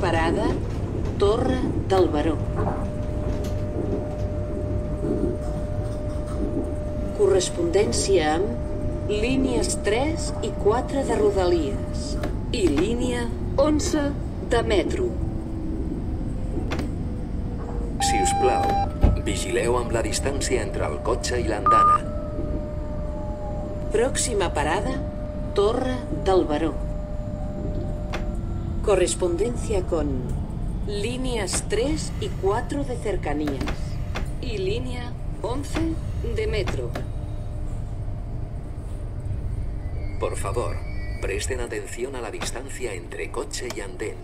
Parada, Torre del Baró. Correspondència amb línies 3 i 4 de Rodalies i línia 11 de metro. Si us plau, vigileu amb la distància entre el cotxe i l'andana. Próxima parada, Torre del Baró. Correspondencia con líneas 3 y 4 de cercanías y línea 11 de metro. Por favor, presten atención a la distancia entre coche y andén.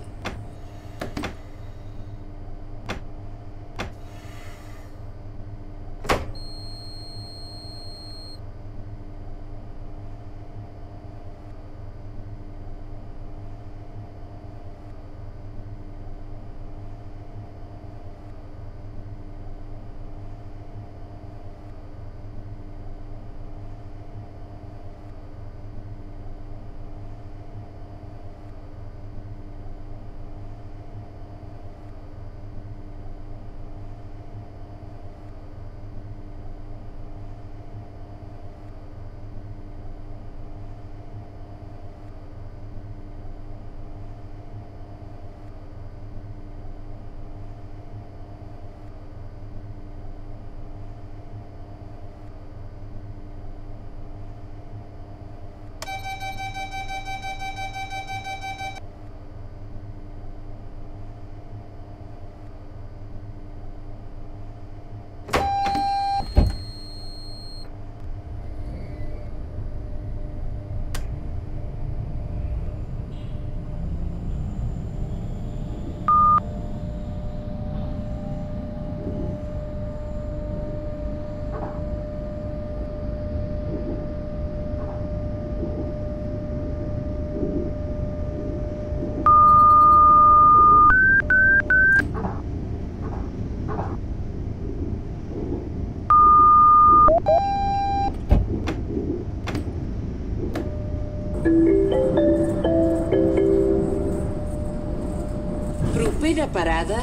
Propera parada,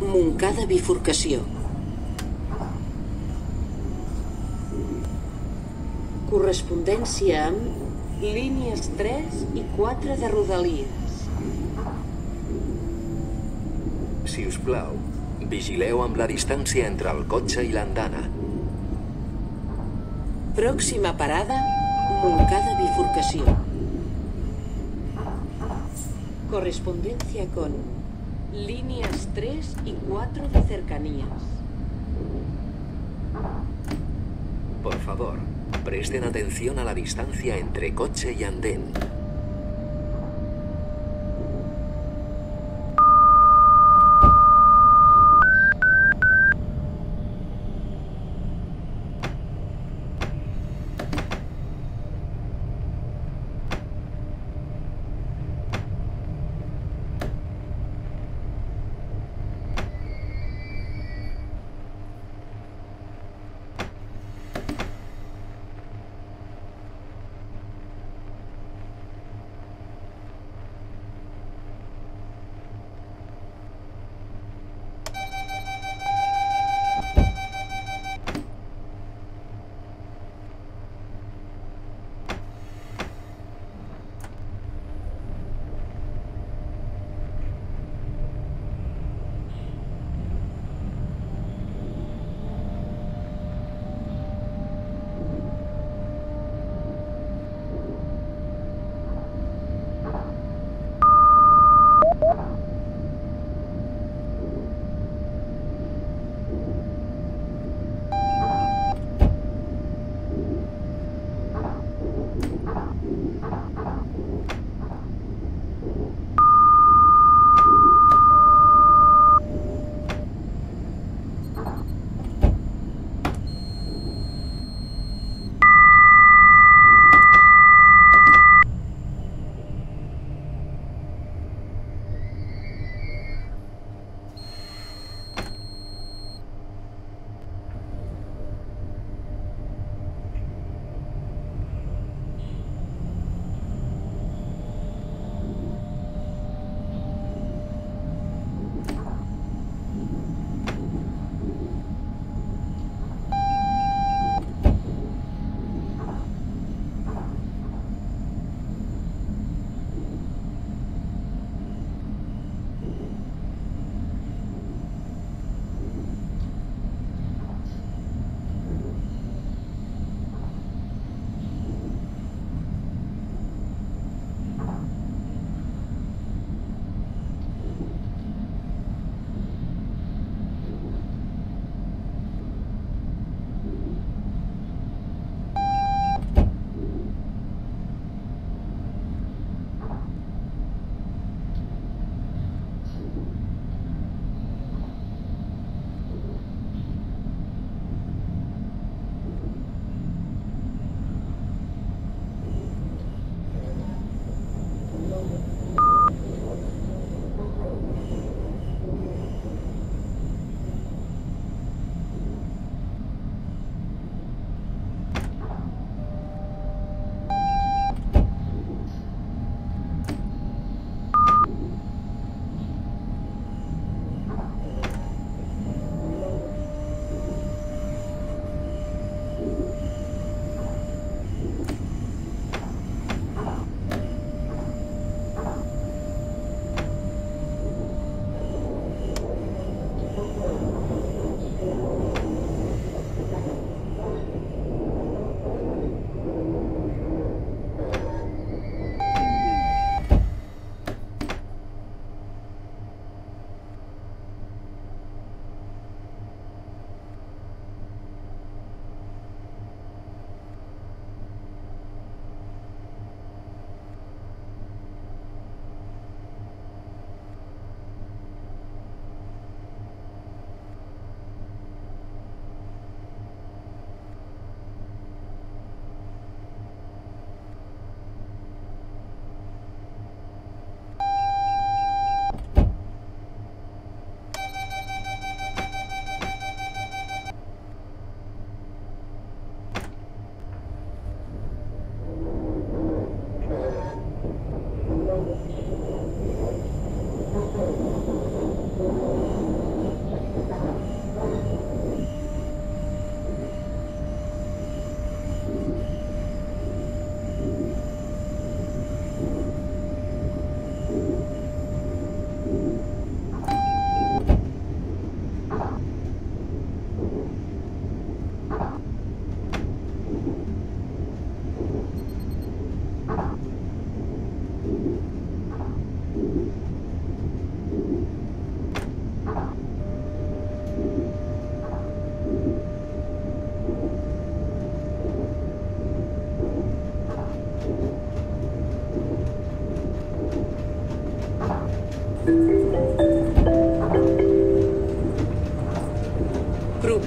Montcada Bifurcació. Correspondència amb línies 3 i 4 de Rodalies. Si us plau, vigileu amb la distància entre el cotxe i l'andana. Próxima parada, Montcada Bifurcació. Correspondencia con líneas 3 y 4 de cercanías. Por favor, presten atención a la distancia entre coche y andén.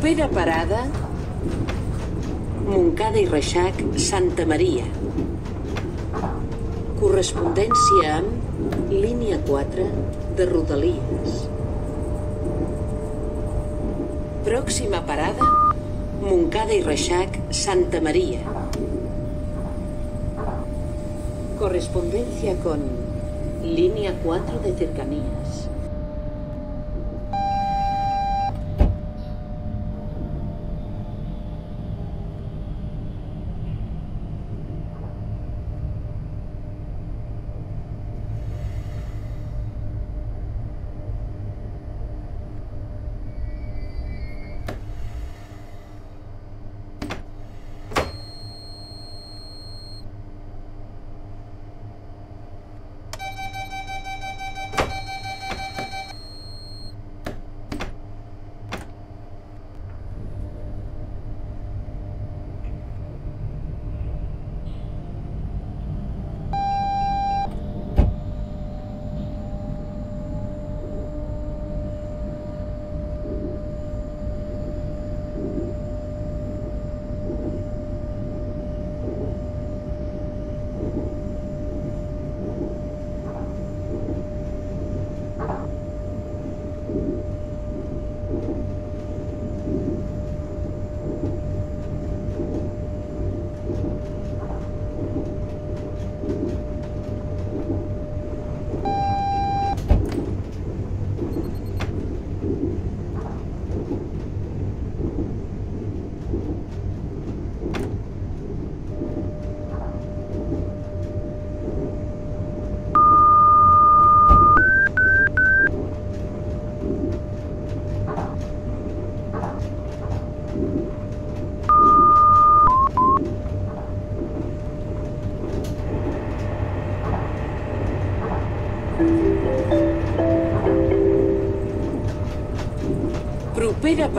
Propera parada, Montcada i Reixac, Santa Maria. Correspondència amb línia 4 de Rodalies. Pròxima parada, Montcada i Reixac, Santa María. Correspondencia con línea 4 de cercanías.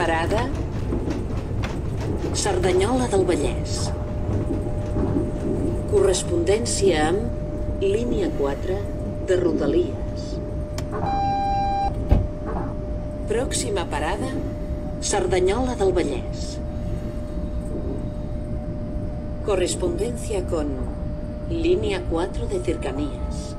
Parada, Cerdanyola del Vallès. Correspondència amb línia 4 de Rodalies. Pròxima parada, Cerdanyola del Vallès. Correspondencia con línea 4 de cercanías.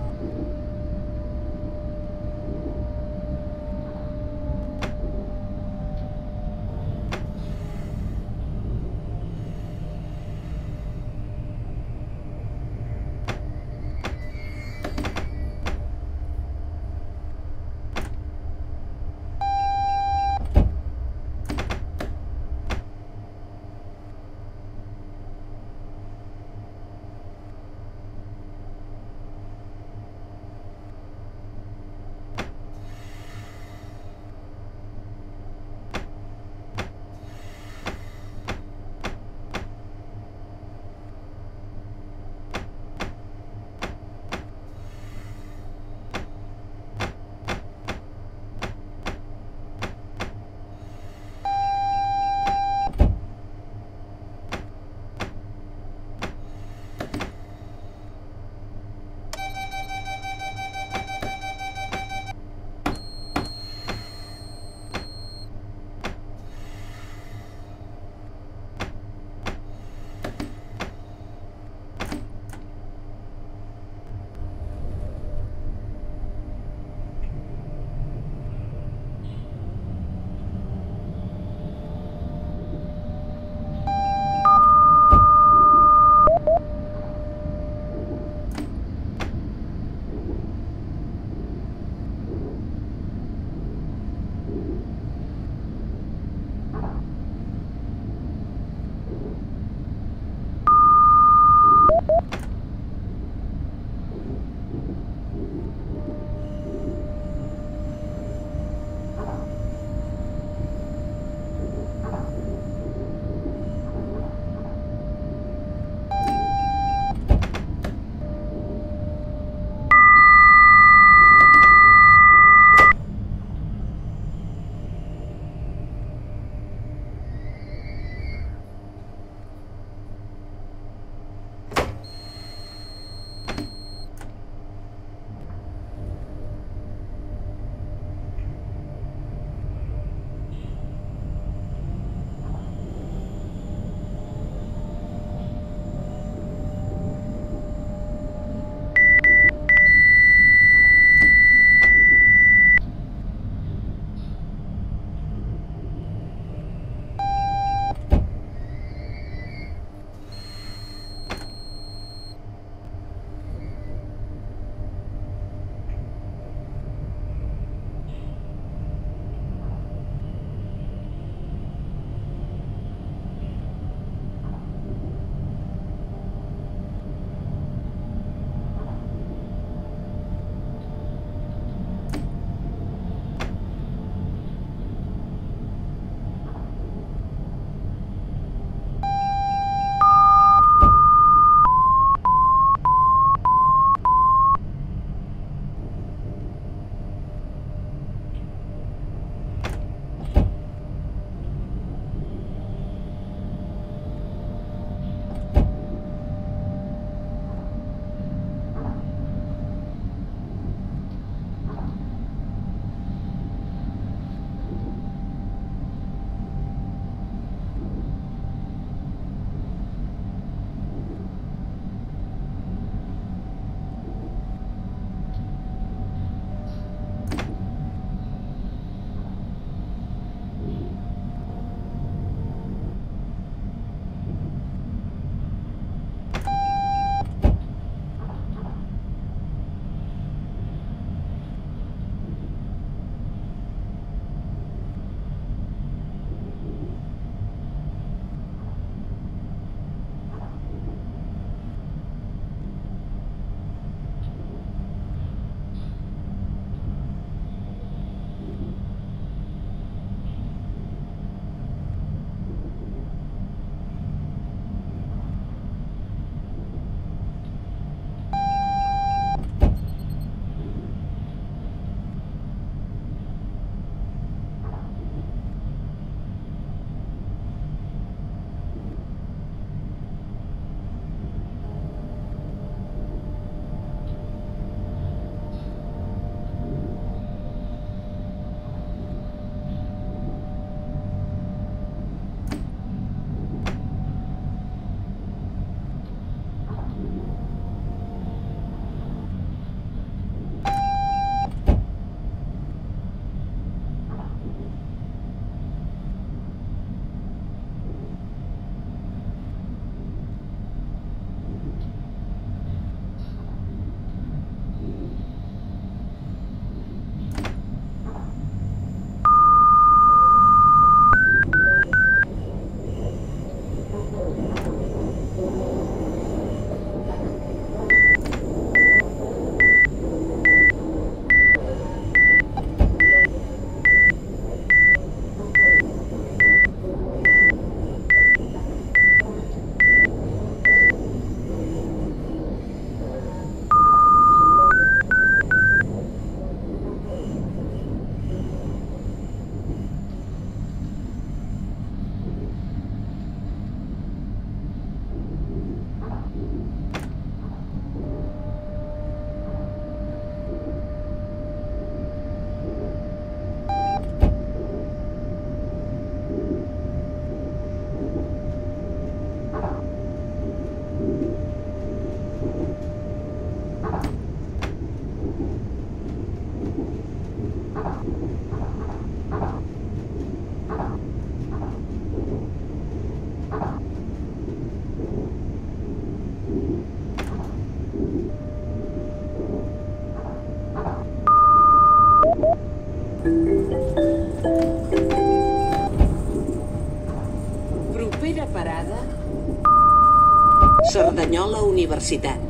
Cerdanyola Universitat.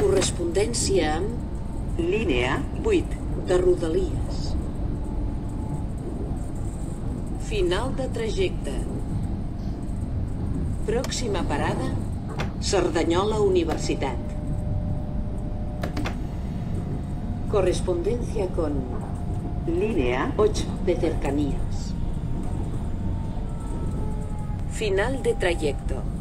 Correspondència amb... Línia 8 de Rodalies. Final de trajecte. Pròxima parada... Cerdanyola Universitat. Correspondencia con... Línea 8 de cercanías. Final de trayecto.